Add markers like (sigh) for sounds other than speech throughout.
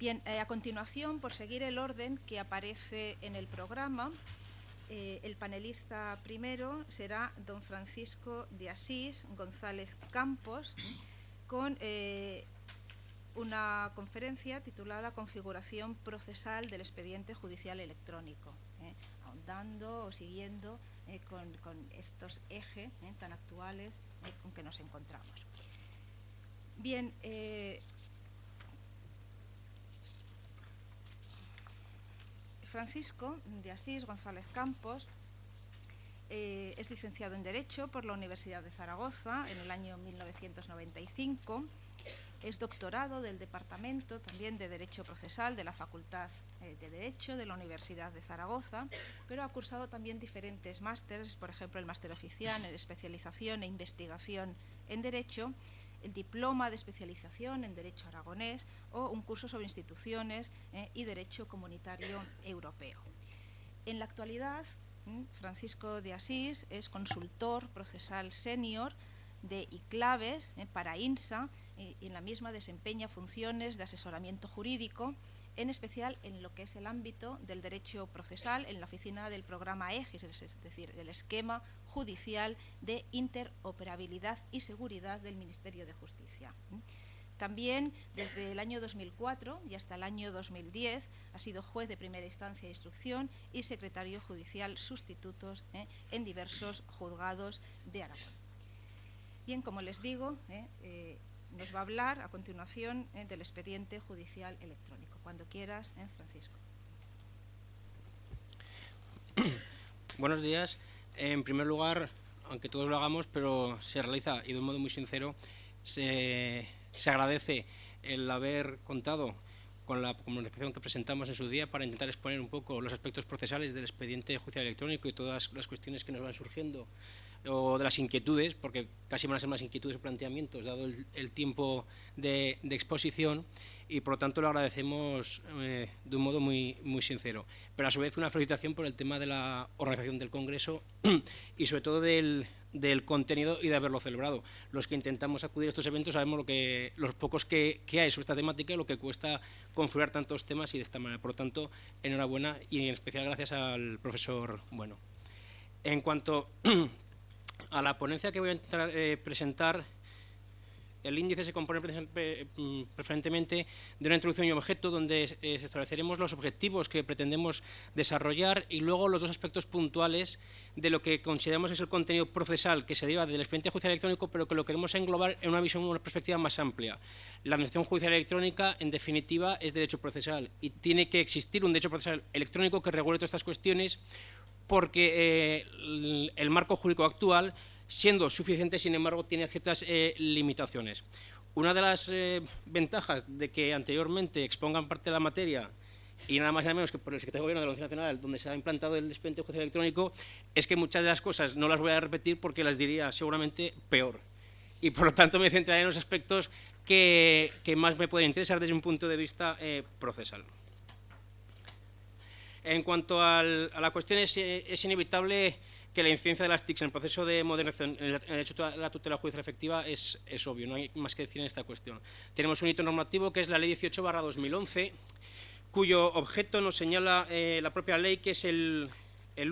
Bien, eh, a continuación, por seguir el orden que aparece en el programa, eh, el panelista primero será don Francisco de Asís González Campos, con eh, una conferencia titulada Configuración procesal del expediente judicial electrónico, ahondando o siguiendo con, con, estos ejes tan actuales con que nos encontramos. Bien, Francisco de Asís González Campos eh, es licenciado en Derecho por la Universidad de Zaragoza en el año 1995. Es doctorado del Departamento también de Derecho Procesal de la Facultad eh, de Derecho de la Universidad de Zaragoza, pero ha cursado también diferentes másteres, por ejemplo el máster oficial en especialización e investigación en Derecho el diploma de especialización en Derecho Aragonés o un curso sobre instituciones eh, y Derecho Comunitario Europeo. En la actualidad, mm, Francisco de Asís es consultor procesal senior de ICLAVES eh, para INSA eh, y en la misma desempeña funciones de asesoramiento jurídico en especial en lo que es el ámbito del derecho procesal en la oficina del programa EGIS, es decir, del esquema judicial de interoperabilidad y seguridad del Ministerio de Justicia. También desde el año 2004 y hasta el año 2010 ha sido juez de primera instancia de instrucción y secretario judicial sustitutos ¿eh? en diversos juzgados de Aragón. Bien, como les digo, ¿eh? Eh, nos va a hablar a continuación del expediente judicial electrónico. Cuando quieras, Francisco. (coughs) Buenos días. En primer lugar, aunque todos lo hagamos, pero se realiza y de un modo muy sincero, se, agradece el haber contado con la comunicación que presentamos en su día para intentar exponer un poco los aspectos procesales del expediente judicial electrónico y todas las cuestiones que nos van surgiendo o de las inquietudes, porque casi van a ser más inquietudes o planteamientos, dado el, tiempo de, exposición, y por lo tanto lo agradecemos eh, de un modo muy, muy sincero. Pero a su vez una felicitación por el tema de la organización del Congreso y sobre todo del, del contenido y de haberlo celebrado. Los que intentamos acudir a estos eventos sabemos lo que, los pocos que, que hay sobre esta temática y lo que cuesta configurar tantos temas y de esta manera. Por lo tanto, enhorabuena y en especial gracias al profesor Bueno. En cuanto a la ponencia que voy a eh, presentar, el índice se compone mm, preferentemente de una introducción y objeto donde eh, estableceremos los objetivos que pretendemos desarrollar y luego los dos aspectos puntuales de lo que consideramos es el contenido procesal que se deriva del expediente judicial electrónico, pero que lo queremos englobar en una visión, una perspectiva más amplia. La administración judicial electrónica, en definitiva, es derecho procesal y tiene que existir un derecho procesal electrónico que regule todas estas cuestiones porque eh, el marco jurídico actual, siendo suficiente, sin embargo, tiene ciertas eh, limitaciones. Una de las eh, ventajas de que anteriormente expongan parte de la materia y nada más y nada menos que por el Secretario de Gobierno de la Universidad Nacional, donde se ha implantado el expediente judicial electrónico, es que muchas de las cosas no las voy a repetir porque las diría seguramente peor. Y por lo tanto me centraré en los aspectos que, más me pueden interesar desde un punto de vista procesal. En cuanto a la cuestión, es, inevitable que la incidencia de las TICs en el proceso de modernización en el hecho de la tutela judicial efectiva es, obvio, no hay más que decir en esta cuestión. Tenemos un hito normativo que es la Ley 18-2011, cuyo objeto nos señala eh, la propia ley, que es el,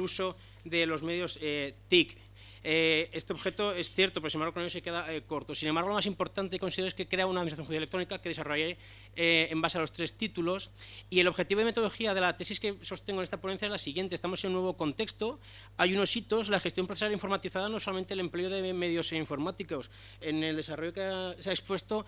uso de los medios eh, TIC eh, este objeto es cierto, pero sin embargo con ello se queda eh, corto. Sin embargo, lo más importante considero es que crea una administración judicial electrónica que desarrollaré eh, en base a los tres títulos. Y el objetivo de metodología de la tesis que sostengo en esta ponencia es la siguiente. Estamos en un nuevo contexto, hay unos hitos, la gestión procesal informatizada, no solamente el empleo de medios informáticos. En el desarrollo que se ha expuesto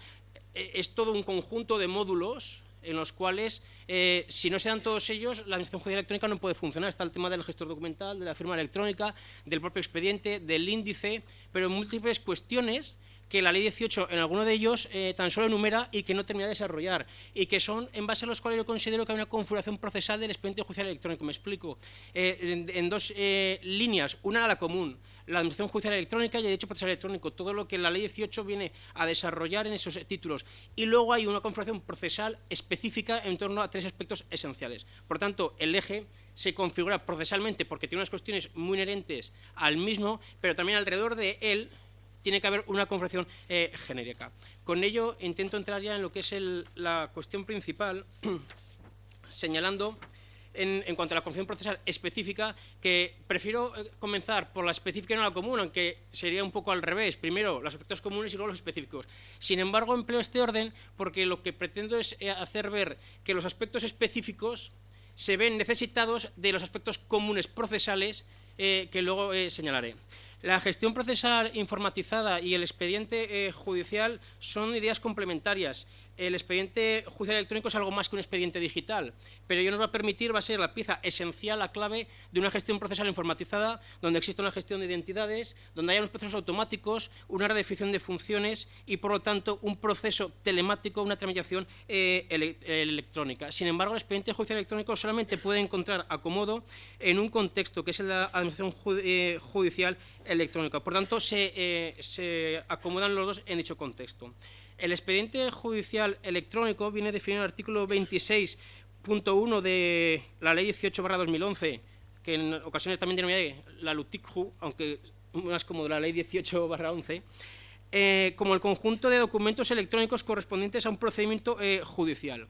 es todo un conjunto de módulos en los cuales, eh, si no se dan todos ellos, la administración judicial electrónica no puede funcionar. Está el tema del gestor documental, de la firma electrónica, del propio expediente, del índice, pero en múltiples cuestiones que la ley 18 en alguno de ellos eh, tan solo enumera y que no termina de desarrollar, y que son en base a los cuales yo considero que hay una configuración procesal del expediente judicial electrónico. Me explico. Eh, en, dos líneas, una a la común, la Administración Judicial Electrónica y el Derecho Procesal Electrónico, todo lo que la Ley 18 viene a desarrollar en esos títulos. Y luego hay una configuración procesal específica en torno a tres aspectos esenciales. Por tanto, el eje se configura procesalmente porque tiene unas cuestiones muy inherentes al mismo, pero también alrededor de él tiene que haber una confección eh, genérica. Con ello intento entrar ya en lo que es la cuestión principal, (clears throat) señalando en, cuanto a la confección procesal específica, que prefiero eh, comenzar por la específica y no la común, aunque sería un poco al revés. Primero los aspectos comunes y luego los específicos. Sin embargo, empleo este orden porque lo que pretendo es eh, hacer ver que los aspectos específicos se ven necesitados de los aspectos comunes procesales eh, que luego señalaré. La gestión procesal informatizada y el expediente judicial son ideas complementarias el expediente judicial electrónico es algo más que un expediente digital, pero ello nos va a permitir, va a ser la pieza esencial, la clave de una gestión procesal informatizada, donde existe una gestión de identidades, donde haya unos procesos automáticos, una redefinición de funciones y, por lo tanto, un proceso telemático, una tramitación eh, electrónica. Sin embargo, el expediente judicial electrónico solamente puede encontrar acomodo en un contexto que es la administración eh, judicial electrónica. Por tanto, eh, se acomodan los dos en dicho contexto. El expediente judicial electrónico viene definido en el artículo 26.1 de la Ley 18-2011, que en ocasiones también denomina la LUTICJU, aunque más como la Ley 18-11, eh, como el conjunto de documentos electrónicos correspondientes a un procedimiento eh, judicial.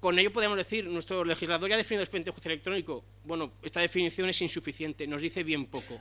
Con ello podemos decir, nuestro legislador ya ha definido el expediente judicial electrónico. Bueno, esta definición es insuficiente, nos dice bien poco.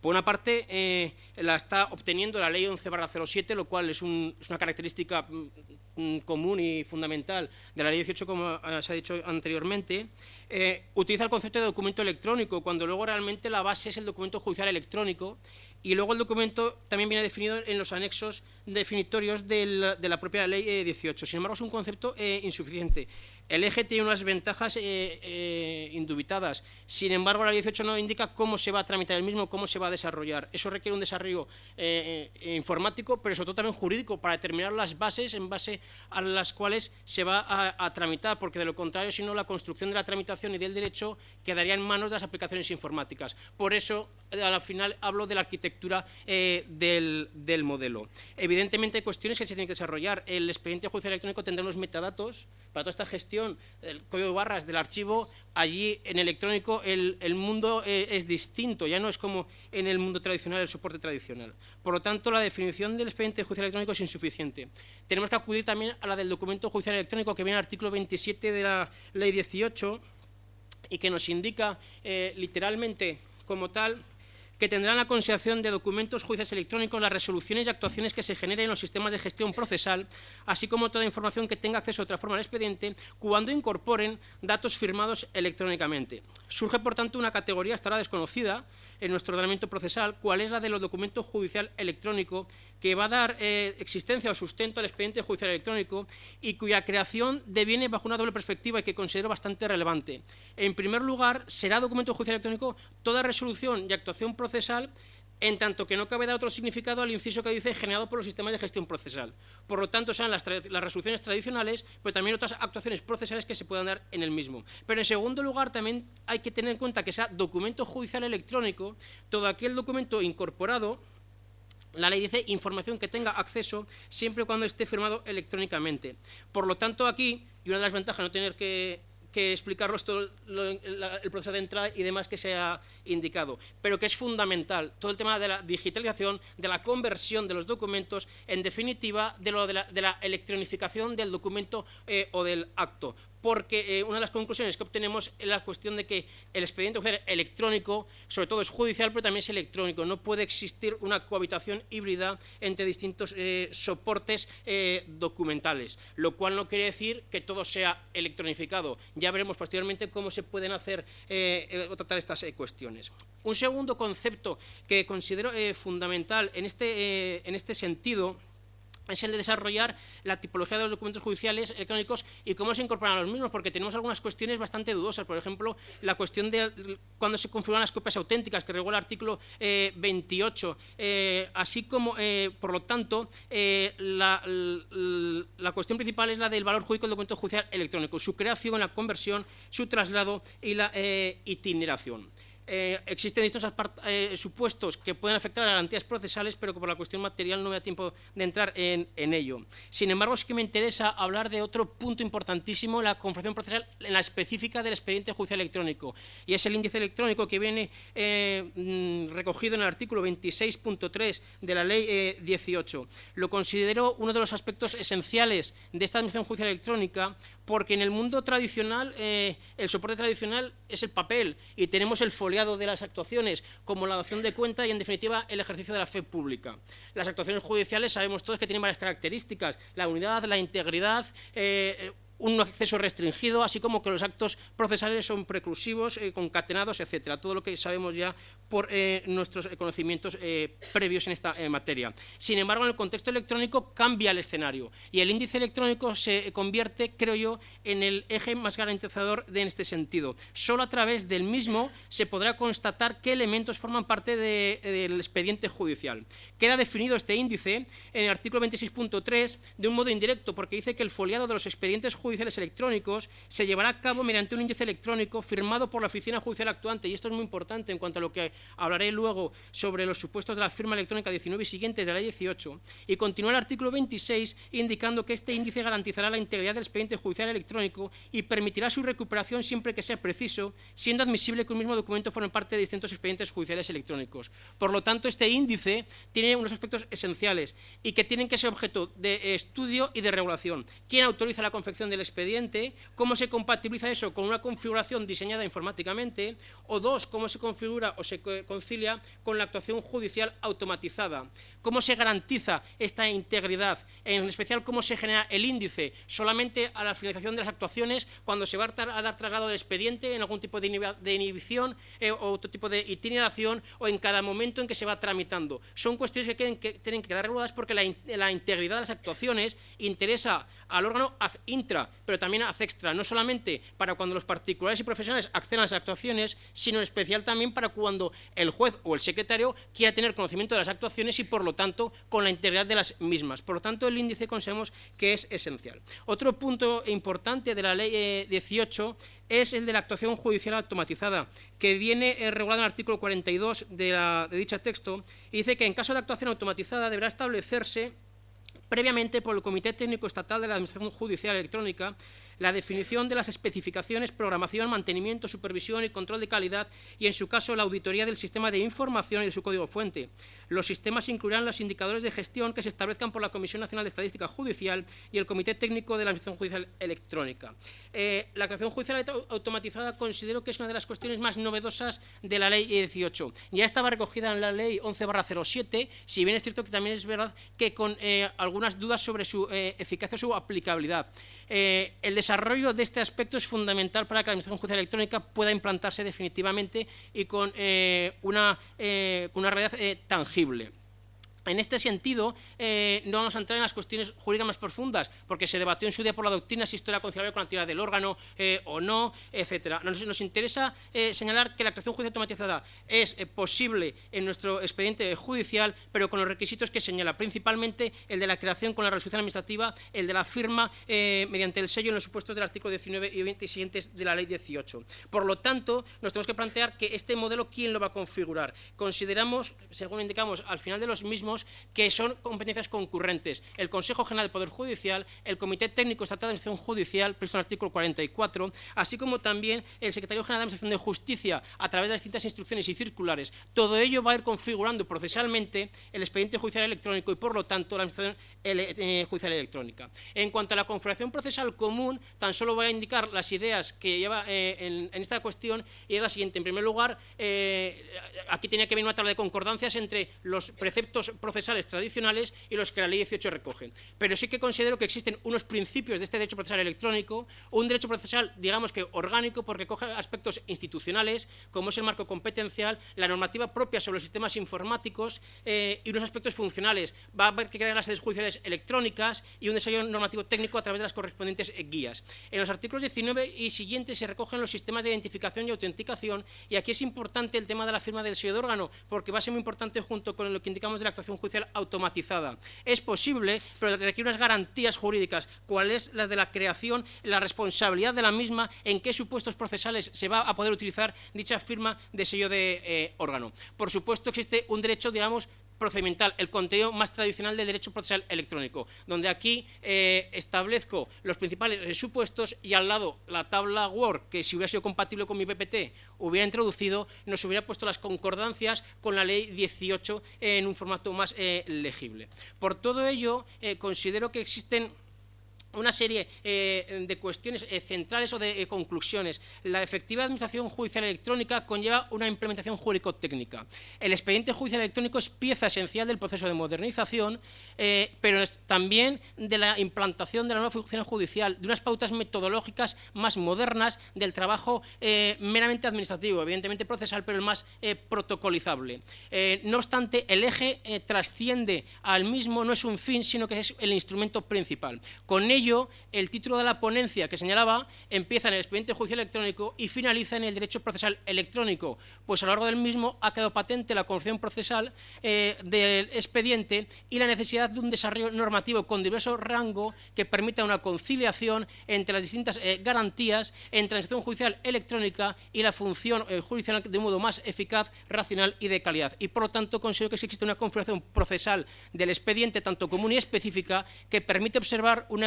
Por una parte, eh, la está obteniendo la Ley 11-07, lo cual es, una característica mm, mm, común y fundamental de la Ley 18, como eh, se ha dicho anteriormente. Eh, utiliza el concepto de documento electrónico, cuando luego realmente la base es el documento judicial electrónico, y luego el documento también viene definido en los anexos definitorios de la, propia Ley 18. Sin embargo, es un concepto insuficiente. El eje tiene unas ventajas eh, eh, indubitadas. Sin embargo, la ley 18 no indica cómo se va a tramitar el mismo, cómo se va a desarrollar. Eso requiere un desarrollo eh, informático, pero sobre todo también jurídico, para determinar las bases en base a las cuales se va a, tramitar, porque de lo contrario, si no, la construcción de la tramitación y del derecho quedaría en manos de las aplicaciones informáticas. Por eso, al final, hablo de la arquitectura del, del, modelo. Evidentemente, hay cuestiones que se tienen que desarrollar. El expediente judicial electrónico tendrá unos metadatos para toda esta gestión el código de barras del archivo, allí en electrónico el, mundo eh, es distinto, ya no es como en el mundo tradicional, el soporte tradicional. Por lo tanto, la definición del expediente judicial electrónico es insuficiente. Tenemos que acudir también a la del documento judicial electrónico que viene en el artículo 27 de la Ley 18 y que nos indica eh, literalmente como tal que tendrán la consideración de documentos judiciales electrónicos las resoluciones y actuaciones que se generen en los sistemas de gestión procesal, así como toda información que tenga acceso de otra forma al expediente, cuando incorporen datos firmados electrónicamente. Surge, por tanto, una categoría hasta ahora desconocida en nuestro ordenamiento procesal, cuál es la de los documentos judicial electrónico, que va a dar eh, existencia o sustento al expediente judicial electrónico y cuya creación deviene bajo una doble perspectiva y que considero bastante relevante. En primer lugar, será documento judicial electrónico toda resolución y actuación procesal en tanto que no cabe dar otro significado al inciso que dice generado por los sistemas de gestión procesal. Por lo tanto, sean las, resoluciones tradicionales, pero también otras actuaciones procesales que se puedan dar en el mismo. Pero en segundo lugar, también hay que tener en cuenta que sea documento judicial electrónico, todo aquel documento incorporado la ley dice información que tenga acceso siempre y cuando esté firmado electrónicamente. Por lo tanto, aquí, y una de las ventajas no tener que que explicarlo todo el proceso de entrada y demás que se ha indicado, pero que es fundamental todo el tema de la digitalización, de la conversión de los documentos, en definitiva, de, lo de, la, electronificación del documento eh, o del acto porque eh, una de las conclusiones que obtenemos es la cuestión de que el expediente judicial electrónico, sobre todo es judicial, pero también es electrónico. No puede existir una cohabitación híbrida entre distintos eh, soportes documentales, lo cual no quiere decir que todo sea electronificado. Ya veremos posteriormente cómo se pueden hacer o tratar estas cuestiones. Un segundo concepto que considero fundamental en este, en este sentido es el de desarrollar la tipología de los documentos judiciales electrónicos y cómo se incorporan los mismos, porque tenemos algunas cuestiones bastante dudosas. Por ejemplo, la cuestión de cuándo se configuran las copias auténticas, que regula el artículo 28, eh, eh, así como, eh, por lo tanto, la, la, cuestión principal es la del valor jurídico del documento judicial electrónico, su creación, la conversión, su traslado y la itineración. Eh, existen distintos eh, supuestos que pueden afectar a garantías procesales, pero que por la cuestión material no me da tiempo de entrar en, ello. Sin embargo, sí que me interesa hablar de otro punto importantísimo, la configuración procesal en la específica del expediente judicial electrónico, y es el índice electrónico que viene eh, mm, recogido en el artículo 26.3 de la Ley 18. Lo considero uno de los aspectos esenciales de esta administración judicial electrónica, porque en el mundo tradicional, el soporte tradicional es el papel, y tenemos el folio de las actuaciones, como la dación de cuenta y, en definitiva, el ejercicio de la fe pública. Las actuaciones judiciales sabemos todos que tienen varias características, la unidad, la integridad, eh, un acceso restringido, así como que los actos procesales son preclusivos, eh, concatenados, etcétera. Todo lo que sabemos ya por eh, nuestros conocimientos eh, previos en esta materia. Sin embargo, en el contexto electrónico cambia el escenario y el índice electrónico se convierte, creo yo, en el eje más garantizador de en este sentido. Solo a través del mismo se podrá constatar qué elementos forman parte del expediente judicial. Queda definido este índice en el artículo 26.3 de un modo indirecto, porque dice que el foliado de los expedientes judiciales judiciales electrónicos se llevará a cabo mediante un índice electrónico firmado por la oficina judicial actuante, y esto es muy importante en cuanto a lo que hablaré luego sobre los supuestos de la firma electrónica 19 y siguientes de la ley 18, y continúa el artículo 26 indicando que este índice garantizará la integridad del expediente judicial electrónico y permitirá su recuperación siempre que sea preciso, siendo admisible que un mismo documento forme parte de distintos expedientes judiciales electrónicos. Por lo tanto, este índice tiene unos aspectos esenciales y que tienen que ser objeto de estudio y de regulación. ¿Quién autoriza la confección de del expediente, cómo se compatibiliza eso con una configuración diseñada informáticamente, o dos, cómo se configura o se concilia con la actuación judicial automatizada cómo se garantiza esta integridad, en especial cómo se genera el índice solamente a la finalización de las actuaciones, cuando se va a dar traslado del expediente en algún tipo de inhibición eh, o otro tipo de itineración o en cada momento en que se va tramitando. Son cuestiones que, tienen que quedar reguladas porque la, la, integridad de las actuaciones interesa al órgano ad intra, pero también ad extra, no solamente para cuando los particulares y profesionales accedan a las actuaciones, sino en especial también para cuando el juez o el secretario quiera tener conocimiento de las actuaciones y por lo tanto, con la integridad de las mismas. Por lo tanto, el índice consideramos que es esencial. Otro punto importante de la Ley 18 eh, es el de la actuación judicial automatizada, que viene eh, regulado en el artículo 42 de, la, de dicho texto, y dice que en caso de actuación automatizada deberá establecerse previamente por el Comité Técnico Estatal de la Administración Judicial Electrónica la definición de las especificaciones, programación, mantenimiento, supervisión y control de calidad y, en su caso, la auditoría del sistema de información y de su código fuente. Los sistemas incluirán los indicadores de gestión que se establezcan por la Comisión Nacional de Estadística Judicial y el Comité Técnico de la Administración Judicial Electrónica. Eh, la actuación judicial automatizada considero que es una de las cuestiones más novedosas de la Ley 18. Ya estaba recogida en la Ley 11-07, si bien es cierto que también es verdad que con eh, algunas dudas sobre su eh, eficacia o su aplicabilidad. el desarrollo de este aspecto es fundamental para que la Administración Judicial Electrónica pueda implantarse definitivamente y con, una, con una realidad tangible tangible. En este sentido, eh, no vamos a entrar en las cuestiones jurídicas más profundas, porque se debatió en su día por la doctrina si esto era conciliable con la actividad del órgano eh, o no, etcétera. Nos, interesa eh, señalar que la actuación judicial automatizada es posible en nuestro expediente judicial, pero con los requisitos que señala, principalmente el de la creación con la resolución administrativa, el de la firma mediante el sello en los supuestos del artículo 19 y 20 siguientes de la ley 18. Por lo tanto, nos tenemos que plantear que este modelo, ¿quién lo va a configurar? Consideramos, según indicamos al final de los mismos, que son competencias concurrentes. El Consejo General del Poder Judicial, el Comité Técnico Estatal de Administración Judicial, previsto en el artículo 44, así como también el Secretario General de Administración de Justicia, a través de distintas instrucciones y circulares. Todo ello va a ir configurando procesalmente el expediente judicial electrónico y, por lo tanto, la Administración eh, Judicial Electrónica. En cuanto a la configuración procesal común, tan solo voy a indicar las ideas que lleva eh, en, esta cuestión y es la siguiente. En primer lugar, eh, aquí tenía que venir una tabla de concordancias entre los preceptos procesales tradicionales y los que la Ley 18 recoge. Pero sí que considero que existen unos principios de este derecho procesal electrónico, un derecho procesal, digamos que orgánico, porque coge aspectos institucionales, como es el marco competencial, la normativa propia sobre los sistemas informáticos eh, y unos aspectos funcionales. Va a haber que crear las sedes judiciales electrónicas y un desarrollo normativo técnico a través de las correspondientes eh, guías. En los artículos 19 y siguientes se recogen los sistemas de identificación y autenticación y aquí es importante el tema de la firma del sello de órgano, porque va a ser muy importante junto con lo que indicamos de la actuación judicial automatizada. Es posible, pero requiere unas garantías jurídicas, cuáles las de la creación, la responsabilidad de la misma, en qué supuestos procesales se va a poder utilizar dicha firma de sello de eh, órgano. Por supuesto, existe un derecho, digamos, procedimental, el contenido más tradicional del derecho procesal electrónico, donde aquí eh, establezco los principales supuestos y al lado la tabla Word, que si hubiera sido compatible con mi PPT hubiera introducido, nos hubiera puesto las concordancias con la ley 18 en un formato más eh, legible. Por todo ello, eh, considero que existen una serie eh, de cuestiones eh, centrales o de eh, conclusiones. La efectiva administración judicial electrónica conlleva una implementación jurídico-técnica. El expediente judicial electrónico es pieza esencial del proceso de modernización, pero también de la implantación de la nueva función judicial, de unas pautas metodológicas más modernas del trabajo meramente administrativo, evidentemente procesal, pero el más protocolizable. no obstante, el eje trasciende al mismo, no es un fin, sino que es el instrumento principal. Con ello, el título de la ponencia que señalaba empieza en el expediente judicial electrónico y finaliza en el derecho procesal electrónico, pues a lo largo del mismo ha quedado patente la concepción procesal eh, del expediente y la necesidad de un desarrollo normativo con diverso rango que permita una conciliación entre las distintas eh, garantías en transición judicial electrónica y la función eh, judicial de un modo más eficaz, racional y de calidad. Y por lo tanto considero que existe una configuración procesal del expediente tanto común y específica que permite observar una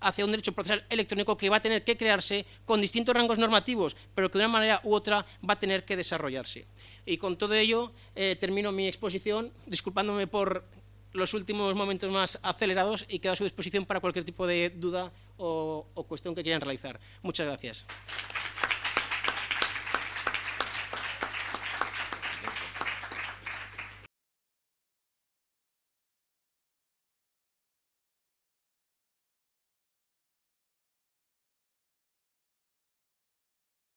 hacia un derecho procesal electrónico que va a tener que crearse con distintos rangos normativos, pero que de una manera u otra va a tener que desarrollarse. Y con todo ello eh, termino mi exposición, disculpándome por los últimos momentos más acelerados y quedo a su disposición para cualquier tipo de duda o, o cuestión que quieran realizar. Muchas gracias.